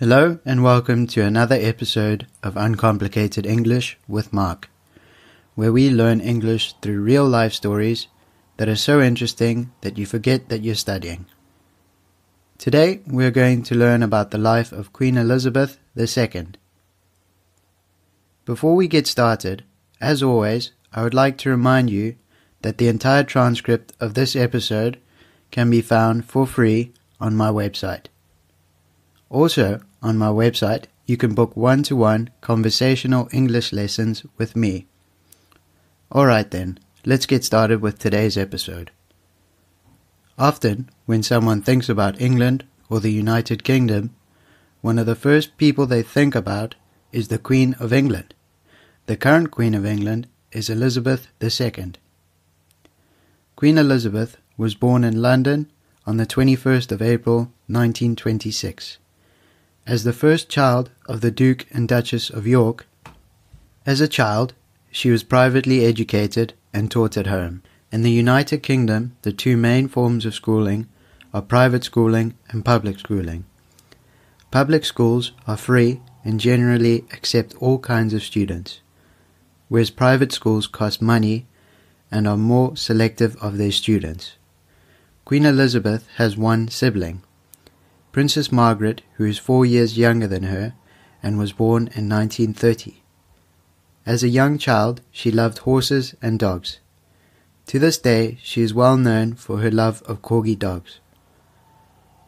Hello, and welcome to another episode of Uncomplicated English with Mark, where we learn English through real life stories that are so interesting that you forget that you're studying. Today, we're going to learn about the life of Queen Elizabeth II. Before we get started, as always, I would like to remind you that the entire transcript of this episode can be found for free on my website. Also, on my website, you can book one to one conversational English lessons with me. Alright then, let's get started with today's episode. Often, when someone thinks about England or the United Kingdom, one of the first people they think about is the Queen of England. The current Queen of England is Elizabeth II. Queen Elizabeth was born in London on the 21st of April 1926. As the first child of the Duke and Duchess of York, as a child, she was privately educated and taught at home. In the United Kingdom, the two main forms of schooling are private schooling and public schooling. Public schools are free and generally accept all kinds of students, whereas private schools cost money and are more selective of their students. Queen Elizabeth has one sibling, Princess Margaret, who is four years younger than her and was born in 1930. As a young child, she loved horses and dogs. To this day, she is well known for her love of corgi dogs.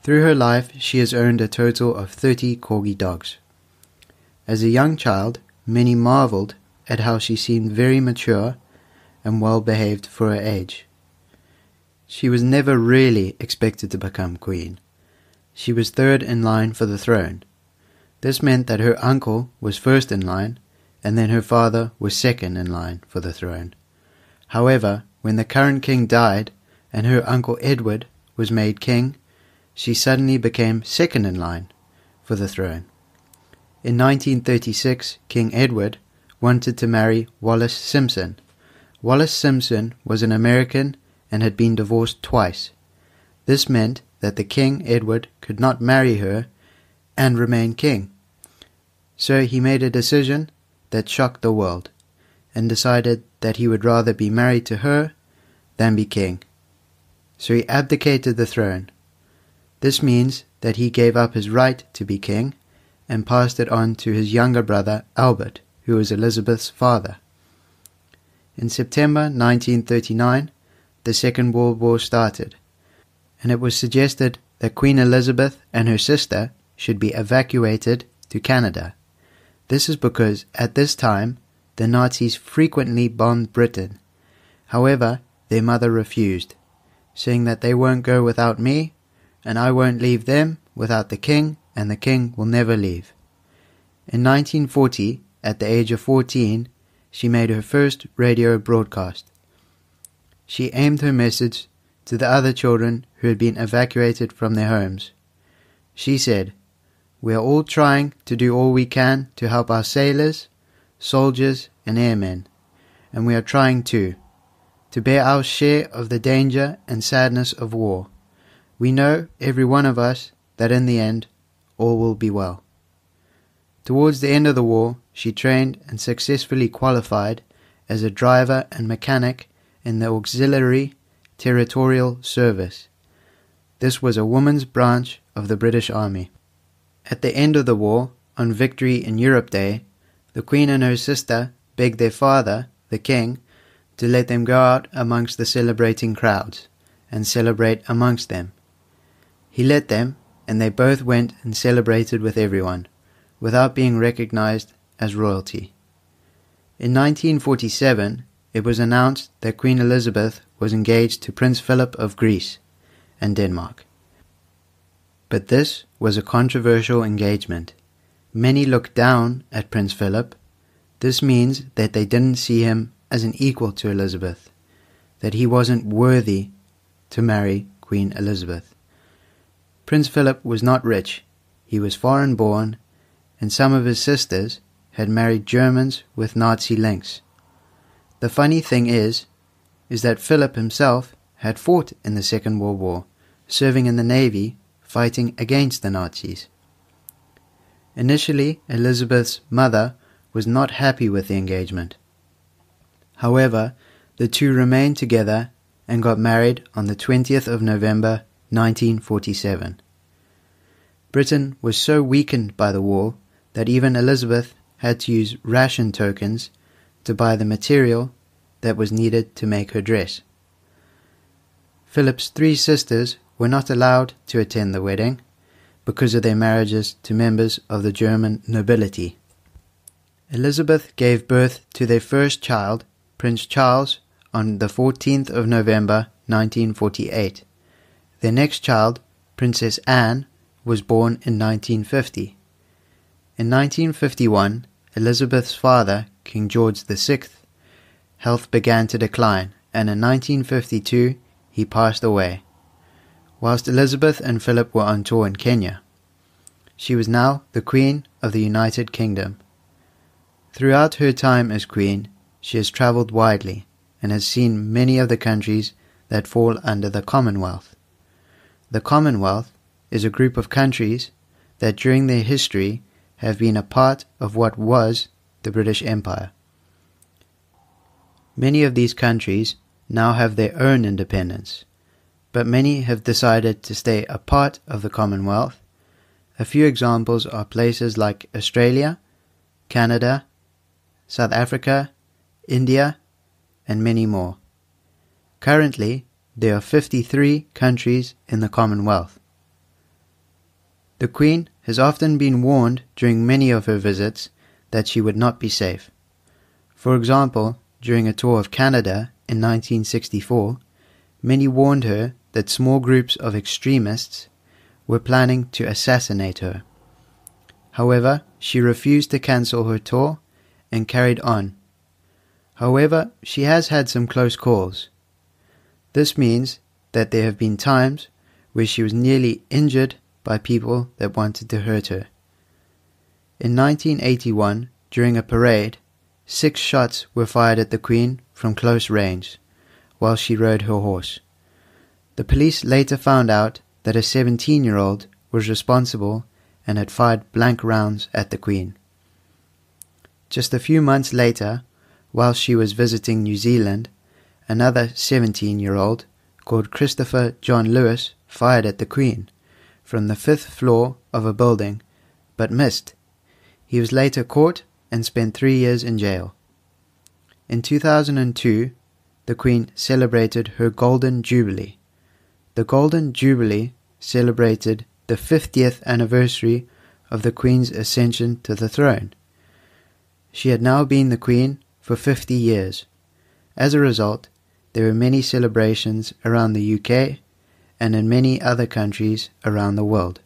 Through her life, she has earned a total of 30 corgi dogs. As a young child, many marveled at how she seemed very mature and well behaved for her age. She was never really expected to become queen. She was third in line for the throne. This meant that her uncle was first in line, and then her father was second in line for the throne. However, when the current king died and her uncle Edward was made king, she suddenly became second in line for the throne. In 1936, King Edward wanted to marry Wallis Simpson. Wallis Simpson was an American and had been divorced twice. This meant that the king, Edward, could not marry her and remain king. So he made a decision that shocked the world and decided that he would rather be married to her than be king. So he abdicated the throne. This means that he gave up his right to be king and passed it on to his younger brother Albert, who was Elizabeth's father. In September 1939, the Second World War started and it was suggested that Queen Elizabeth and her sister should be evacuated to Canada. This is because at this time the Nazis frequently bombed Britain. However, their mother refused, saying that they won't go without me, and I won't leave them without the king, and the king will never leave. In 1940, at the age of 14, she made her first radio broadcast. She aimed her message to the other children who had been evacuated from their homes. She said, We are all trying to do all we can to help our sailors, soldiers, and airmen, and we are trying too, to bear our share of the danger and sadness of war. We know, every one of us, that in the end, all will be well. Towards the end of the war, she trained and successfully qualified as a driver and mechanic in the Auxiliary Territorial Service this was a woman's branch of the British Army. At the end of the war, on Victory in Europe Day, the Queen and her sister begged their father, the King, to let them go out amongst the celebrating crowds and celebrate amongst them. He let them, and they both went and celebrated with everyone, without being recognized as royalty. In 1947, it was announced that Queen Elizabeth was engaged to Prince Philip of Greece, and Denmark. But this was a controversial engagement. Many looked down at Prince Philip. This means that they didn't see him as an equal to Elizabeth, that he wasn't worthy to marry Queen Elizabeth. Prince Philip was not rich, he was foreign born, and some of his sisters had married Germans with Nazi links. The funny thing is, is that Philip himself had fought in the Second World War serving in the Navy fighting against the Nazis. Initially, Elizabeth's mother was not happy with the engagement. However, the two remained together and got married on the 20th of November 1947. Britain was so weakened by the war that even Elizabeth had to use ration tokens to buy the material that was needed to make her dress. Philip's three sisters were not allowed to attend the wedding because of their marriages to members of the German nobility. Elizabeth gave birth to their first child, Prince Charles, on the 14th of November 1948. Their next child, Princess Anne, was born in 1950. In 1951, Elizabeth's father, King George VI, health began to decline, and in 1952 he passed away, whilst Elizabeth and Philip were on tour in Kenya. She was now the Queen of the United Kingdom. Throughout her time as Queen, she has travelled widely and has seen many of the countries that fall under the Commonwealth. The Commonwealth is a group of countries that during their history have been a part of what was the British Empire. Many of these countries now have their own independence, but many have decided to stay a part of the Commonwealth. A few examples are places like Australia, Canada, South Africa, India, and many more. Currently, there are 53 countries in the Commonwealth. The Queen has often been warned during many of her visits that she would not be safe. For example, during a tour of Canada in 1964, many warned her that small groups of extremists were planning to assassinate her. However, she refused to cancel her tour and carried on. However, she has had some close calls. This means that there have been times where she was nearly injured by people that wanted to hurt her. In 1981, during a parade, six shots were fired at the Queen from close range while she rode her horse. The police later found out that a 17 year old was responsible and had fired blank rounds at the Queen. Just a few months later, while she was visiting New Zealand, another 17 year old called Christopher John Lewis fired at the Queen from the fifth floor of a building, but missed. He was later caught and spent three years in jail. In 2002, the Queen celebrated her Golden Jubilee. The Golden Jubilee celebrated the 50th anniversary of the Queen's ascension to the throne. She had now been the Queen for 50 years. As a result, there were many celebrations around the UK and in many other countries around the world.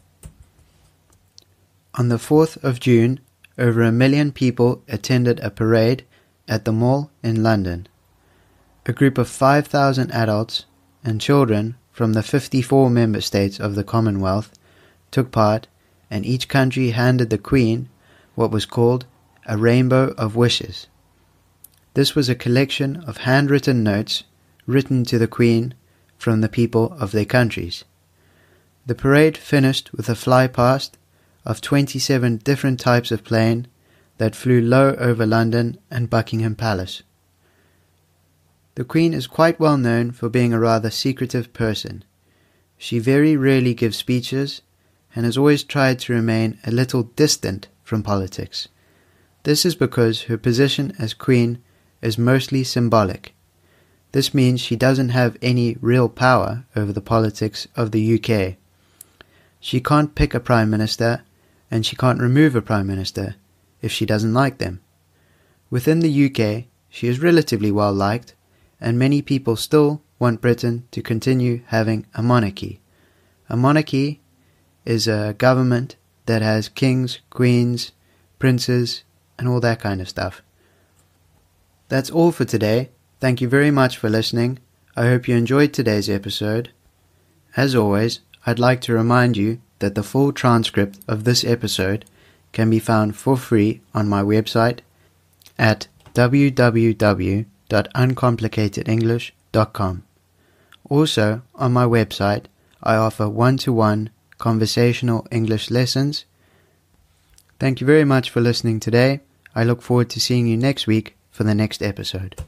On the 4th of June, over a million people attended a parade at the Mall in London. A group of 5,000 adults and children from the 54 member states of the Commonwealth took part, and each country handed the Queen what was called a Rainbow of Wishes. This was a collection of handwritten notes written to the Queen from the people of their countries. The parade finished with a fly past of 27 different types of plane that flew low over London and Buckingham Palace. The Queen is quite well known for being a rather secretive person. She very rarely gives speeches and has always tried to remain a little distant from politics. This is because her position as Queen is mostly symbolic this means she doesn't have any real power over the politics of the UK. She can't pick a Prime Minister and she can't remove a Prime Minister if she doesn't like them. Within the UK, she is relatively well liked, and many people still want Britain to continue having a monarchy. A monarchy is a government that has kings, queens, princes, and all that kind of stuff. That's all for today. Thank you very much for listening. I hope you enjoyed today's episode. As always, I'd like to remind you that the full transcript of this episode can be found for free on my website at www.uncomplicatedenglish.com. Also, on my website, I offer one to one conversational English lessons, Thank you very much for listening today. I look forward to seeing you next week for the next episode.